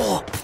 Oh!